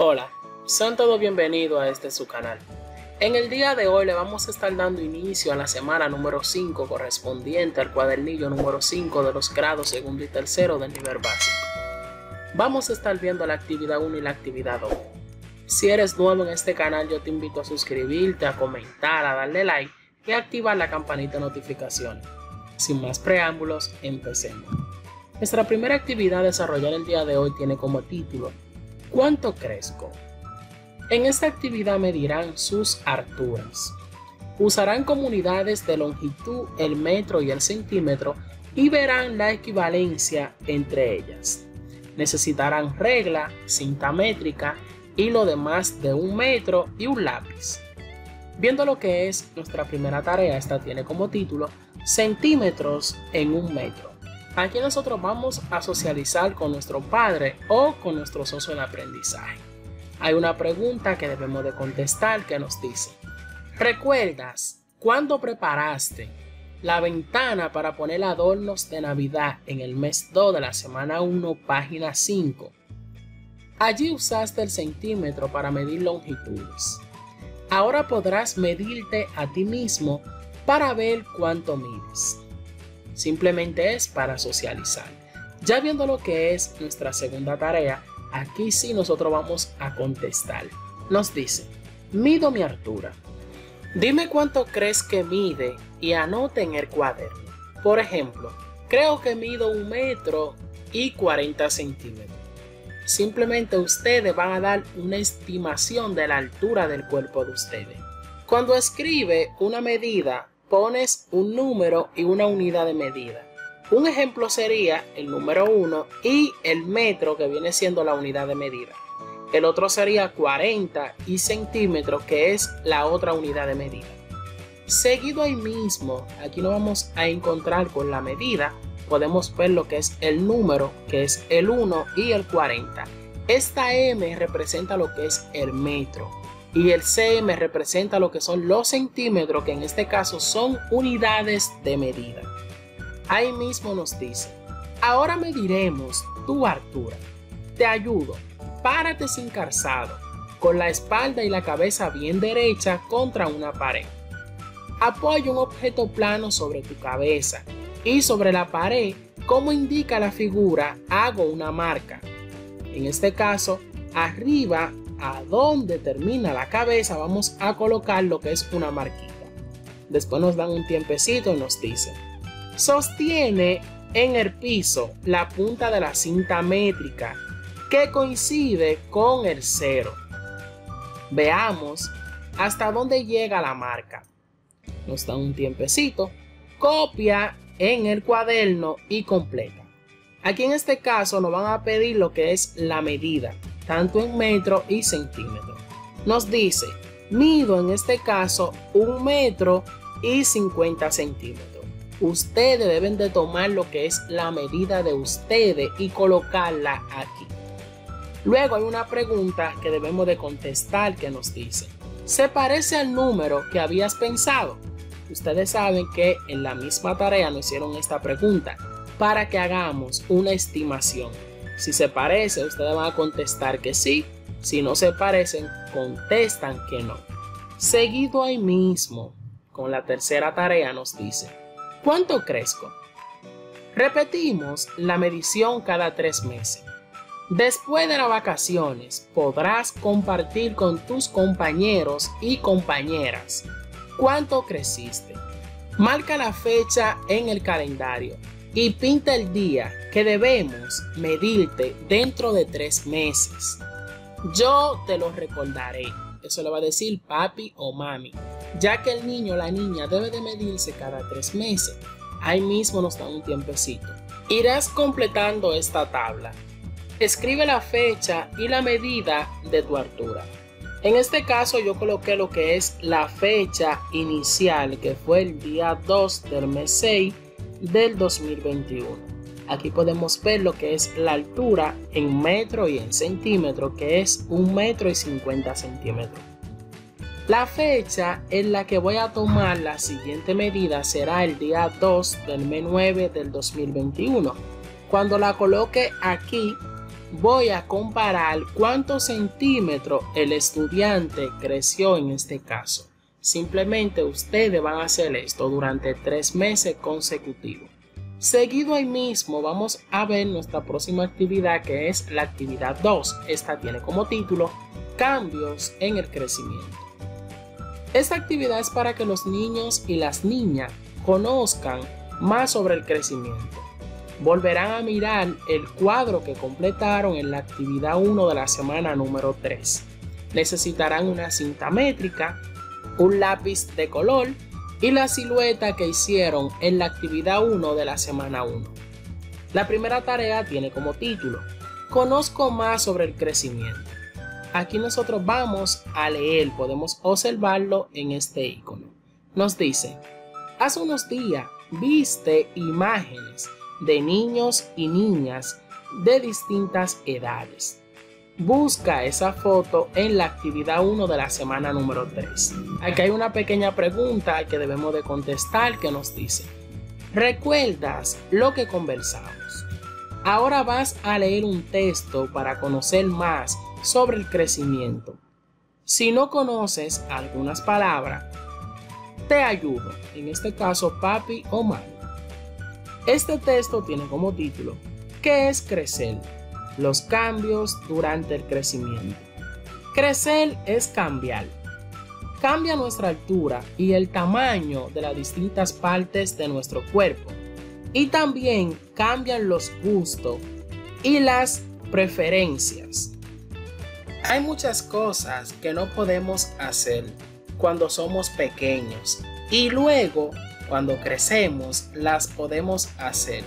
Hola, sean todos bienvenidos a este su canal. En el día de hoy le vamos a estar dando inicio a la semana número 5 correspondiente al cuadernillo número 5 de los grados segundo y tercero del nivel básico. Vamos a estar viendo la actividad 1 y la actividad 2. Si eres nuevo en este canal yo te invito a suscribirte, a comentar, a darle like y a activar la campanita de notificaciones. Sin más preámbulos, empecemos. Nuestra primera actividad a desarrollar el día de hoy tiene como título ¿Cuánto crezco? En esta actividad medirán sus alturas. Usarán comunidades de longitud, el metro y el centímetro y verán la equivalencia entre ellas. Necesitarán regla, cinta métrica, hilo de más de un metro y un lápiz. Viendo lo que es nuestra primera tarea, esta tiene como título centímetros en un metro. Aquí nosotros vamos a socializar con nuestro padre o con nuestro socio de aprendizaje hay una pregunta que debemos de contestar que nos dice, ¿recuerdas cuándo preparaste la ventana para poner adornos de Navidad en el mes 2 de la semana 1, página 5? Allí usaste el centímetro para medir longitudes. Ahora podrás medirte a ti mismo para ver cuánto mides. Simplemente es para socializar. Ya viendo lo que es nuestra segunda tarea, Aquí sí nosotros vamos a contestar. Nos dice, mido mi altura. Dime cuánto crees que mide y anote en el cuaderno. Por ejemplo, creo que mido un metro y 40 centímetros. Simplemente ustedes van a dar una estimación de la altura del cuerpo de ustedes. Cuando escribe una medida, pones un número y una unidad de medida. Un ejemplo sería el número 1 y el metro que viene siendo la unidad de medida. El otro sería 40 y centímetros que es la otra unidad de medida. Seguido ahí mismo, aquí nos vamos a encontrar con la medida. Podemos ver lo que es el número, que es el 1 y el 40. Esta M representa lo que es el metro y el CM representa lo que son los centímetros, que en este caso son unidades de medida. Ahí mismo nos dice, ahora mediremos tu altura. Te ayudo, párate sin calzado, con la espalda y la cabeza bien derecha contra una pared. Apoya un objeto plano sobre tu cabeza y sobre la pared, como indica la figura, hago una marca. En este caso, arriba a donde termina la cabeza vamos a colocar lo que es una marquita. Después nos dan un tiempecito y nos dicen, sostiene en el piso la punta de la cinta métrica que coincide con el cero. Veamos hasta dónde llega la marca. Nos da un tiempecito. Copia en el cuaderno y completa. Aquí en este caso nos van a pedir lo que es la medida, tanto en metro y centímetro. Nos dice, mido en este caso un metro y 50 centímetros ustedes deben de tomar lo que es la medida de ustedes y colocarla aquí. Luego hay una pregunta que debemos de contestar que nos dice, ¿se parece al número que habías pensado? Ustedes saben que en la misma tarea nos hicieron esta pregunta para que hagamos una estimación. Si se parece, ustedes van a contestar que sí. Si no se parecen, contestan que no. Seguido ahí mismo, con la tercera tarea nos dice, ¿Cuánto crezco? Repetimos la medición cada tres meses. Después de las vacaciones podrás compartir con tus compañeros y compañeras cuánto creciste. Marca la fecha en el calendario y pinta el día que debemos medirte dentro de tres meses. Yo te lo recordaré. Eso le va a decir papi o mami ya que el niño o la niña debe de medirse cada tres meses. Ahí mismo nos da un tiempecito. Irás completando esta tabla. Escribe la fecha y la medida de tu altura. En este caso yo coloqué lo que es la fecha inicial, que fue el día 2 del mes 6 del 2021. Aquí podemos ver lo que es la altura en metro y en centímetro, que es un metro y 50 centímetros. La fecha en la que voy a tomar la siguiente medida será el día 2 del mes 9 del 2021. Cuando la coloque aquí, voy a comparar cuántos centímetros el estudiante creció en este caso. Simplemente ustedes van a hacer esto durante tres meses consecutivos. Seguido ahí mismo vamos a ver nuestra próxima actividad que es la actividad 2. Esta tiene como título Cambios en el crecimiento. Esta actividad es para que los niños y las niñas conozcan más sobre el crecimiento. Volverán a mirar el cuadro que completaron en la actividad 1 de la semana número 3. Necesitarán una cinta métrica, un lápiz de color y la silueta que hicieron en la actividad 1 de la semana 1. La primera tarea tiene como título, Conozco más sobre el crecimiento. Aquí nosotros vamos a leer, podemos observarlo en este icono. Nos dice, hace unos días viste imágenes de niños y niñas de distintas edades. Busca esa foto en la actividad 1 de la semana número 3. Aquí hay una pequeña pregunta que debemos de contestar que nos dice, ¿recuerdas lo que conversamos? Ahora vas a leer un texto para conocer más sobre el crecimiento. Si no conoces algunas palabras, te ayudo, en este caso papi o mami. Este texto tiene como título, ¿qué es crecer? Los cambios durante el crecimiento. Crecer es cambiar. Cambia nuestra altura y el tamaño de las distintas partes de nuestro cuerpo. Y también cambian los gustos y las preferencias. Hay muchas cosas que no podemos hacer cuando somos pequeños y luego cuando crecemos las podemos hacer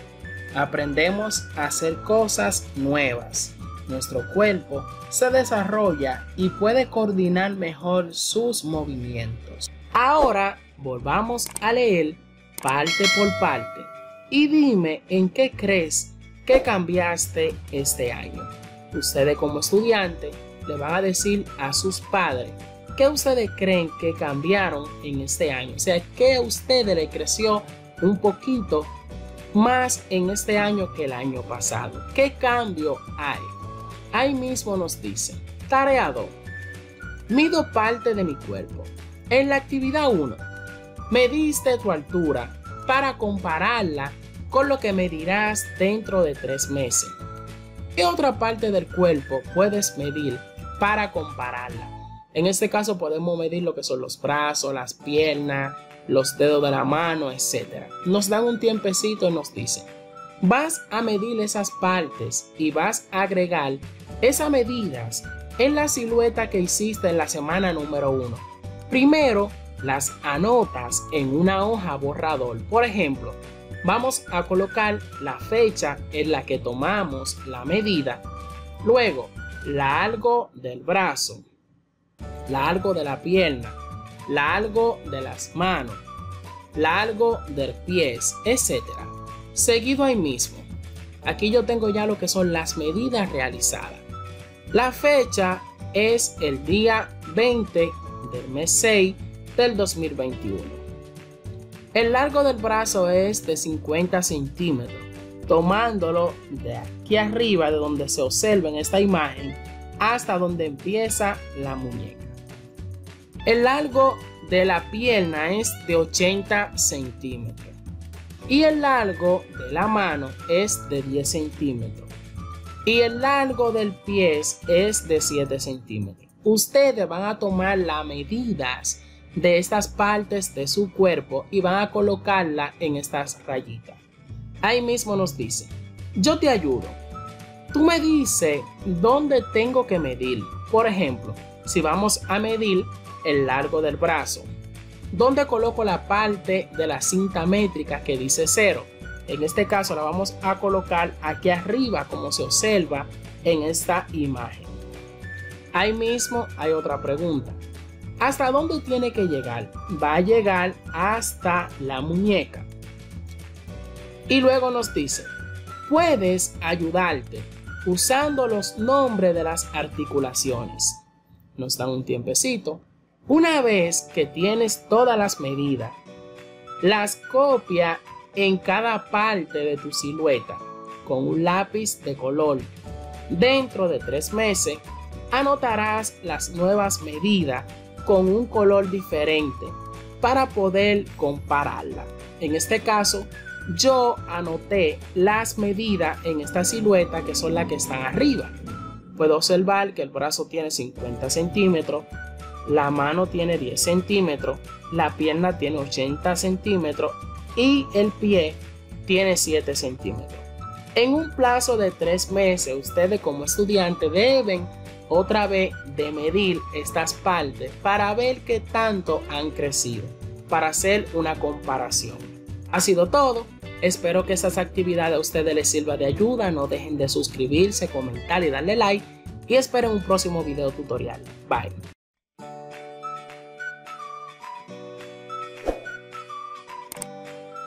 aprendemos a hacer cosas nuevas. Nuestro cuerpo se desarrolla y puede coordinar mejor sus movimientos. Ahora volvamos a leer parte por parte y dime en qué crees que cambiaste este año. Ustedes como estudiante le van a decir a sus padres qué ustedes creen que cambiaron en este año. O sea, qué a ustedes le creció un poquito más en este año que el año pasado. ¿Qué cambio hay? Ahí mismo nos dice, tareado, mido parte de mi cuerpo. En la actividad 1, mediste tu altura para compararla con lo que medirás dentro de tres meses. ¿Qué otra parte del cuerpo puedes medir para compararla? En este caso podemos medir lo que son los brazos, las piernas, los dedos de la mano, etc. Nos dan un tiempecito y nos dicen, vas a medir esas partes y vas a agregar esas medidas en la silueta que hiciste en la semana número uno. Primero, las anotas en una hoja borrador. Por ejemplo, vamos a colocar la fecha en la que tomamos la medida. Luego, largo del brazo, largo de la pierna, largo de las manos, largo del pies, etc. Seguido ahí mismo. Aquí yo tengo ya lo que son las medidas realizadas. La fecha es el día 20 del mes 6 del 2021. El largo del brazo es de 50 centímetros, tomándolo de aquí arriba, de donde se observa en esta imagen, hasta donde empieza la muñeca. El largo de la pierna es de 80 centímetros y el largo de la mano es de 10 centímetros y el largo del pie es de 7 centímetros. Ustedes van a tomar las medidas de estas partes de su cuerpo y van a colocarla en estas rayitas. Ahí mismo nos dice, yo te ayudo. Tú me dices dónde tengo que medir. Por ejemplo, si vamos a medir el largo del brazo. ¿Dónde coloco la parte de la cinta métrica que dice 0? En este caso la vamos a colocar aquí arriba como se observa en esta imagen. Ahí mismo hay otra pregunta. ¿Hasta dónde tiene que llegar? Va a llegar hasta la muñeca. Y luego nos dice, puedes ayudarte usando los nombres de las articulaciones. Nos dan un tiempecito una vez que tienes todas las medidas, las copia en cada parte de tu silueta con un lápiz de color Dentro de tres meses, anotarás las nuevas medidas con un color diferente para poder compararla. En este caso, yo anoté las medidas en esta silueta que son las que están arriba. Puedo observar que el brazo tiene 50 centímetros, la mano tiene 10 centímetros, la pierna tiene 80 centímetros y el pie tiene 7 centímetros. En un plazo de 3 meses, ustedes como estudiantes deben otra vez de medir estas partes para ver qué tanto han crecido, para hacer una comparación. Ha sido todo. Espero que estas actividades a ustedes les sirva de ayuda. No dejen de suscribirse, comentar y darle like. Y espero un próximo video tutorial. Bye.